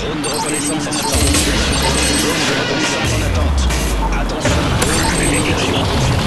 Zone de reconnaissance en attente. Zone de reconnaissance en attente. Attention, délégation.